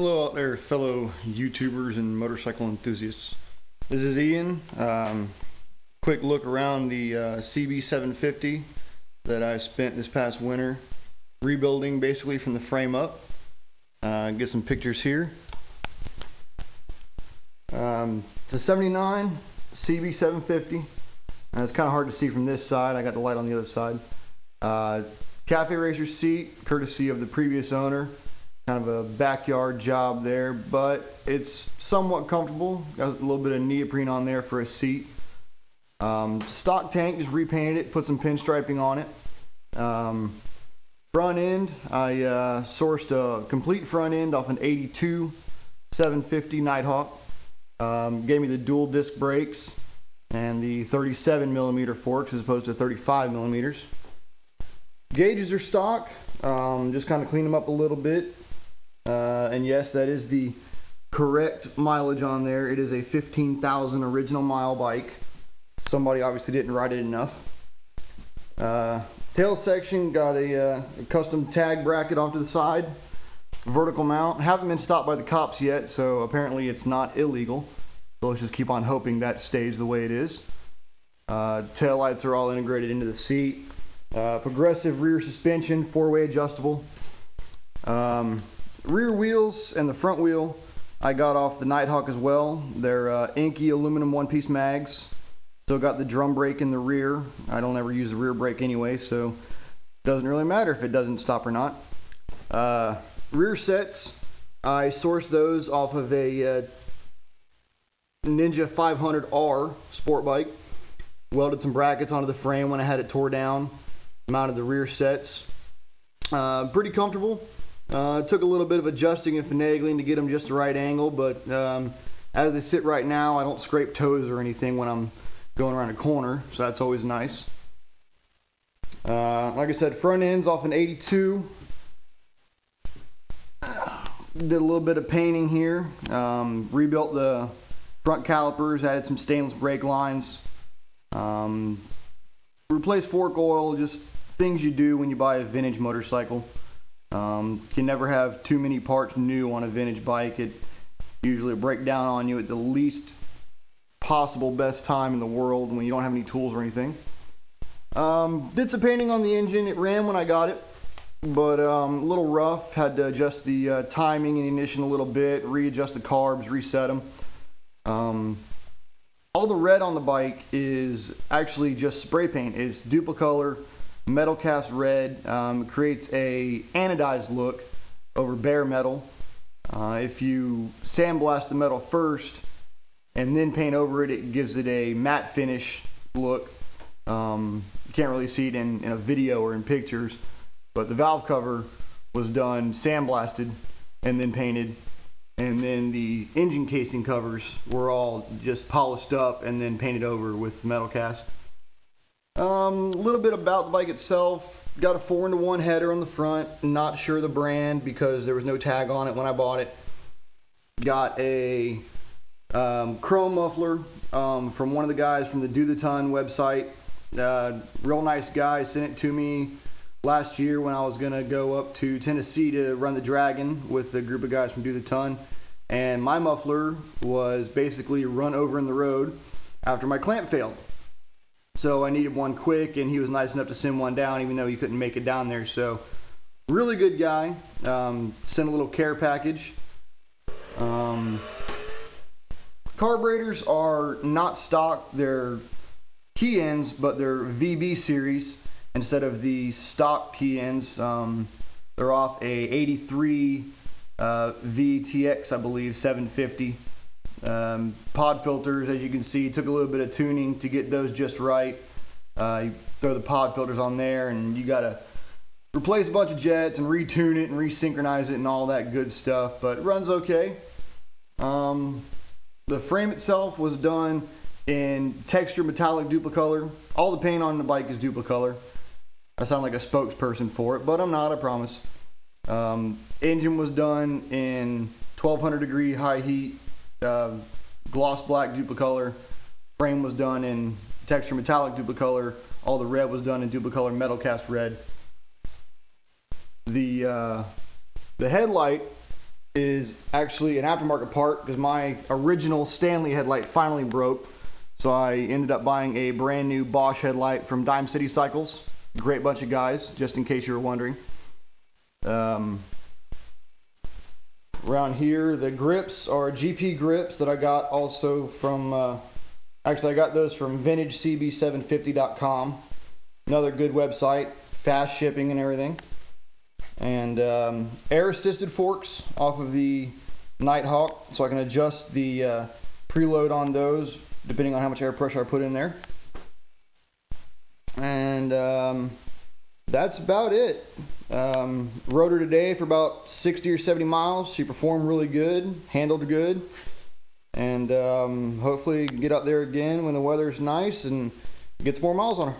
Hello out there, fellow YouTubers and motorcycle enthusiasts. This is Ian. Um, quick look around the uh, CB750 that I spent this past winter rebuilding basically from the frame up. Uh, get some pictures here. Um, it's a 79 CB750. Uh, it's kind of hard to see from this side. I got the light on the other side. Uh, Cafe Racer seat, courtesy of the previous owner. Kind of a backyard job there, but it's somewhat comfortable. Got a little bit of neoprene on there for a seat. Um, stock tank, just repainted it, put some pinstriping on it. Um, front end, I uh, sourced a complete front end off an 82 750 Nighthawk. Um, gave me the dual disc brakes and the 37 millimeter forks as opposed to 35 millimeters. Gauges are stock. Um, just kind of clean them up a little bit. Uh, and yes, that is the correct mileage on there. It is a 15,000 original mile bike. Somebody obviously didn't ride it enough. Uh, tail section got a, uh, a, custom tag bracket off to the side. Vertical mount. Haven't been stopped by the cops yet, so apparently it's not illegal. So let's just keep on hoping that stays the way it is. Uh, tail lights are all integrated into the seat. Uh, progressive rear suspension, four-way adjustable. Um, rear wheels and the front wheel I got off the Nighthawk as well. They're uh, inky aluminum one-piece mags. Still got the drum brake in the rear. I don't ever use the rear brake anyway, so doesn't really matter if it doesn't stop or not. Uh, rear sets, I sourced those off of a uh, Ninja 500R sport bike. Welded some brackets onto the frame when I had it tore down mounted the rear sets. Uh, pretty comfortable. Uh, took a little bit of adjusting and finagling to get them just the right angle, but um, as they sit right now, I don't scrape toes or anything when I'm going around a corner, so that's always nice. Uh, like I said, front ends off an 82. Did a little bit of painting here. Um, rebuilt the front calipers, added some stainless brake lines. Um, replaced fork oil, just things you do when you buy a vintage motorcycle. Um, can never have too many parts new on a vintage bike. It usually break down on you at the least possible best time in the world when you don't have any tools or anything. Um, did some painting on the engine. It ran when I got it, but um, a little rough. Had to adjust the uh, timing and ignition a little bit, readjust the carbs, reset them. Um, all the red on the bike is actually just spray paint. It's Duplicolor metal cast red um, creates a anodized look over bare metal. Uh, if you sandblast the metal first and then paint over it, it gives it a matte finish look. Um, you can't really see it in, in a video or in pictures, but the valve cover was done sandblasted and then painted. And then the engine casing covers were all just polished up and then painted over with metal cast. Um, a little bit about the bike itself. Got a 4 into 1 header on the front. Not sure the brand because there was no tag on it when I bought it. Got a um, chrome muffler um, from one of the guys from the Do the Ton website. Uh, real nice guy sent it to me last year when I was going to go up to Tennessee to run the Dragon with a group of guys from Do the Ton. And my muffler was basically run over in the road after my clamp failed. So I needed one quick, and he was nice enough to send one down, even though he couldn't make it down there. So really good guy. Um, sent a little care package. Um, carburetors are not stock. They're Keihins, but they're VB series instead of the stock Keihins. Um, they're off a 83 uh, VTX, I believe, 750. Um, pod filters, as you can see, took a little bit of tuning to get those just right. Uh, you throw the pod filters on there, and you got to replace a bunch of jets and retune it and resynchronize it and all that good stuff. But it runs okay. Um, the frame itself was done in texture metallic duplicolor. All the paint on the bike is duplicolor. I sound like a spokesperson for it, but I'm not, I promise. Um, engine was done in 1200 degree high heat uh, gloss black duplicolor. Frame was done in texture metallic duplicolor. All the red was done in duplicolor metal cast red. The uh, the headlight is actually an aftermarket part because my original Stanley headlight finally broke. So I ended up buying a brand new Bosch headlight from Dime City Cycles. Great bunch of guys, just in case you were wondering. Um, around here, the grips are GP grips that I got also from, uh, actually, I got those from vintagecb750.com. Another good website, fast shipping and everything. And um, air assisted forks off of the Nighthawk, so I can adjust the uh, preload on those depending on how much air pressure I put in there. And um, that's about it. Um, rode her today for about 60 or 70 miles. She performed really good, handled good, and um, hopefully get up there again when the weather's nice and get some more miles on her.